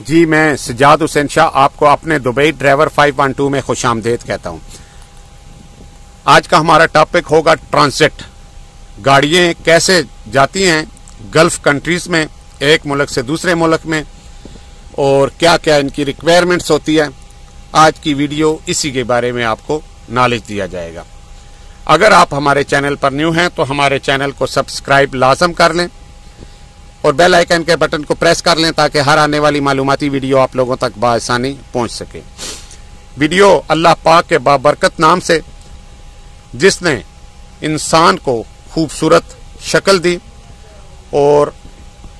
जी, मैं सजाद हुसैन शाह आपको अपने दुबई ड्राइवर 512 में खुश आमदेद कहता हूँ। आज का हमारा टॉपिक होगा ट्रांसिट गाड़ियाँ कैसे जाती हैं गल्फ कंट्रीज़ में, एक मुल्क से दूसरे मुल्क में, और क्या क्या इनकी रिक्वायरमेंट्स होती है, आज की वीडियो इसी के बारे में आपको नॉलेज दिया जाएगा। अगर आप हमारे चैनल पर न्यू हैं तो हमारे चैनल को सब्सक्राइब लाजम कर लें। और बेल आइकन के बटन को प्रेस कर लें ताकि हर आने वाली मालूमती वीडियो आप लोगों तक बसानी पहुँच सके। वीडियो अल्लाह पाक के बाबरकत नाम से, जिसने इंसान को खूबसूरत शक्ल दी और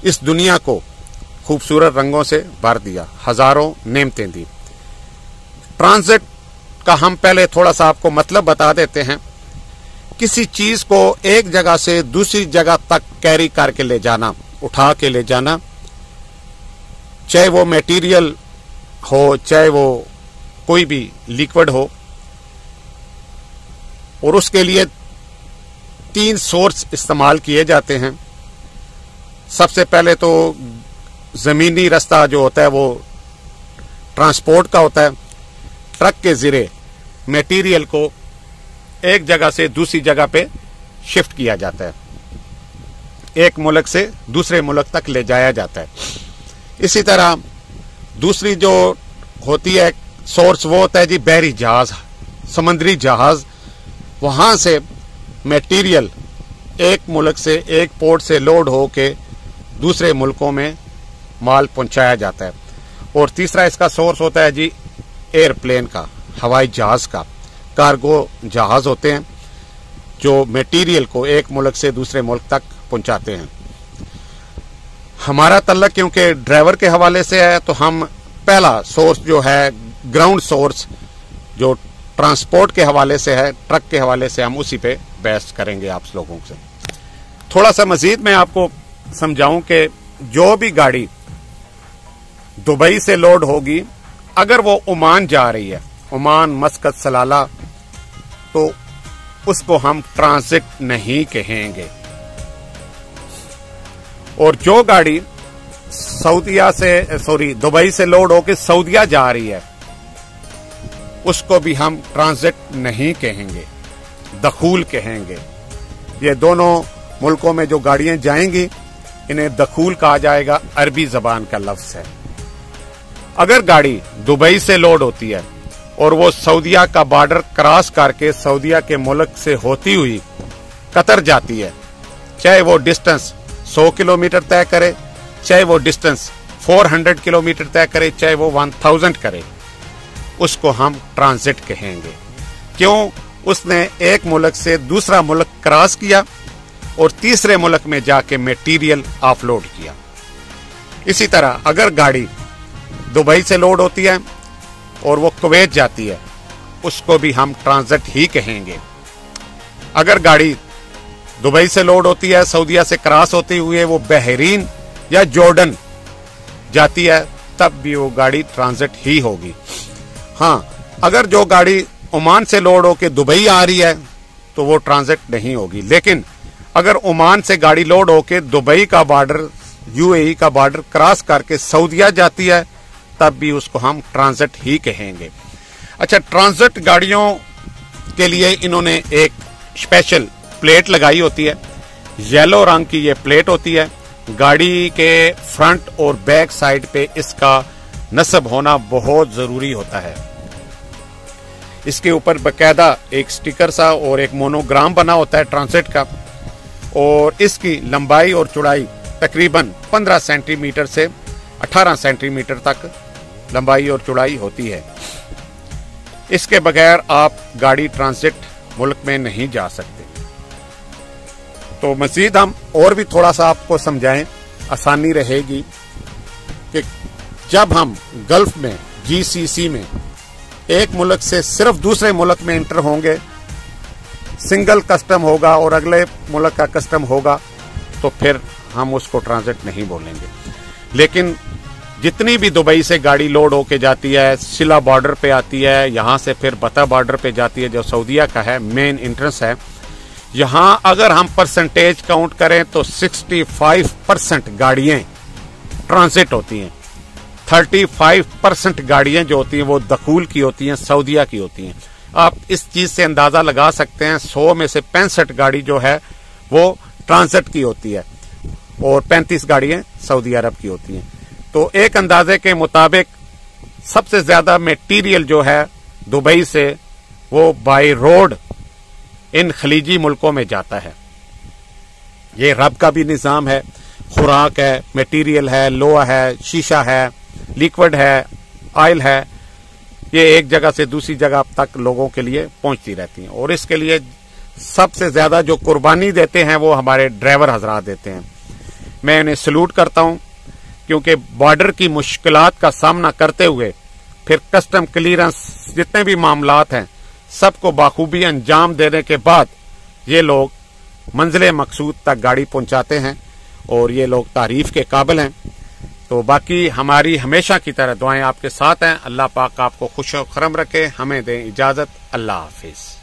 इस दुनिया को खूबसूरत रंगों से भर दिया, हज़ारों नेमतें दी। ट्रांजिट का हम पहले थोड़ा सा आपको मतलब बता देते हैं। किसी चीज़ को एक जगह से दूसरी जगह तक कैरी करके ले जाना। उठा के ले जाना। चाहे वो मटेरियल हो, चाहे वो कोई भी लिक्विड हो। और उसके लिए तीन सोर्स इस्तेमाल किए जाते हैं। सबसे पहले तो जमीनी रास्ता जो होता है वो ट्रांसपोर्ट का होता है। ट्रक के ज़रिए मटेरियल को एक जगह से दूसरी जगह पे शिफ्ट किया जाता है। एक मुल्क से दूसरे मुल्क तक ले जाया जाता है। इसी तरह दूसरी जो होती है सोर्स वो होता है जी बहरी जहाज़, समुद्री जहाज़। वहाँ से मटेरियल एक मुल्क से एक पोर्ट से लोड हो के दूसरे मुल्कों में माल पहुँचाया जाता है। और तीसरा इसका सोर्स होता है जी एयरप्लेन का, हवाई जहाज़ का। कार्गो जहाज़ होते हैं। जो मटेरियल को एक मुल्क से दूसरे मुल्क तक पहुंचाते हैं। हमारा तल्लक क्योंकि ड्राइवर के हवाले से है तो हम पहला सोर्स जो है ग्राउंड सोर्स जो ट्रांसपोर्ट के हवाले से है ट्रक के हवाले से हम उसी पे बहस करेंगे आप लोगों से। थोड़ा सा मजीद मैं आपको समझाऊं कि जो भी गाड़ी दुबई से लोड होगी, अगर वो ओमान जा रही है, ओमान मस्कत सलाला तो उसको हम ट्रांसिट नहीं कहेंगे। और जो गाड़ी सऊदिया से सॉरी दुबई से लोड होकर सऊदिया जा रही है, उसको भी हम ट्रांजिट नहीं कहेंगे। दखूल कहेंगे। ये दोनों मुल्कों में जो गाड़ियाँ जाएँगी, इन्हें दखूल कहा जाएगा। अरबी जबान का लफ्ज है। अगर गाड़ी दुबई से लोड होती है और वो सऊदिया का बॉर्डर क्रॉस करके सऊदिया के मुल्क से होती हुई कतर जाती है। चाहे वो डिस्टेंस 100 किलोमीटर तय करे, चाहे वो डिस्टेंस 400 किलोमीटर तय करे, चाहे वो 1000 करे, उसको हम ट्रांजिट कहेंगे। क्यों? उसने एक मुल्क से दूसरा मुल्क क्रॉस किया और तीसरे मुल्क में जाके मटेरियल ऑफलोड किया। इसी तरह अगर गाड़ी दुबई से लोड होती है और वो कुवैत जाती है, उसको भी हम ट्रांजिट ही कहेंगे। अगर गाड़ी दुबई से लोड होती है, सऊदिया से क्रॉस होती हुए वो बहरीन या जॉर्डन जाती है, तब भी वो गाड़ी ट्रांजिट ही होगी। हाँ अगर जो गाड़ी ओमान से लोड होकर दुबई आ रही है तो वो ट्रांजिट नहीं होगी। लेकिन अगर ओमान से गाड़ी लोड होकर दुबई का बॉर्डर, यूएई का बॉर्डर क्रॉस करके सऊदिया जाती है तब भी उसको हम ट्रांजिट ही कहेंगे। अच्छा ट्रांजिट गाड़ियों के लिए इन्होंने एक स्पेशल प्लेट लगाई होती है। येलो रंग की ये प्लेट होती है। गाड़ी के फ्रंट और बैक साइड पे इसका नस्ब होना बहुत ज़रूरी होता है। इसके ऊपर बकायदा एक स्टिकर सा और एक मोनोग्राम बना होता है ट्रांसिट का। और इसकी लंबाई और चौड़ाई तकरीबन 15 सेंटीमीटर से 18 सेंटीमीटर तक लंबाई और चौड़ाई होती है। इसके बगैर आप गाड़ी ट्रांसिट मुल्क में नहीं जा सकते। तो मजीद हम और भी थोड़ा सा आपको समझाएँ। आसानी रहेगी कि जब हम गल्फ में जीसीसी में, एक मुल्क से सिर्फ़ दूसरे मुल्क में इंटर होंगे, सिंगल कस्टम होगा और अगले मुल्क का कस्टम होगा तो फिर हम उसको ट्रांजिट नहीं बोलेंगे। लेकिन जितनी भी दुबई से गाड़ी लोड होके जाती है सिला बॉर्डर पे आती है, यहाँ से फिर बता बॉर्डर पे जाती है, जो सऊदिया का है मेन इंट्रेंस है। यहाँ अगर हम परसेंटेज काउंट करें तो 65 परसेंट गाड़ियाँ ट्रांसिट होती हैं। 35 परसेंट गाड़ियाँ जो होती हैं, वो दखूल की होती हैं, सऊदिया की होती हैं। आप इस चीज़ से अंदाज़ा लगा सकते हैं, सौ में से पैंसठ गाड़ी जो है, वो ट्रांसिट की होती है। और पैंतीस गाड़ियाँ सऊदी अरब की होती हैं। तो एक अंदाजे के मुताबिक सबसे ज़्यादा मटेरियल जो है दुबई से वो बाई रोड इन खलीजी मुल्कों में जाता है। ये रब का भी निज़ाम है। खुराक है मटेरियल है, लोहा है, शीशा है लिक्विड है ऑयल है। ये एक जगह से दूसरी जगह तक लोगों के लिए पहुँचती रहती हैं। और इसके लिए सबसे ज़्यादा जो कुर्बानी देते हैं वो हमारे ड्राइवर हजरात देते हैं। मैं इन्हें सल्यूट करता हूँ। क्योंकि बॉर्डर की मुश्किल का सामना करते हुए फिर कस्टम क्लियरेंस जितने भी मामला हैं, सबको बाखूबी अंजाम देने के बाद ये लोग मंजिल मकसूद तक गाड़ी पहुंचाते हैं और ये लोग तारीफ़ के काबिल हैं। तो बाकी हमारी हमेशा की तरह दुआएँ आपके साथ हैं। अल्लाह पाक आपको खुश और खरम रखे। हमें दें इजाज़त। अल्लाह हाफिज़।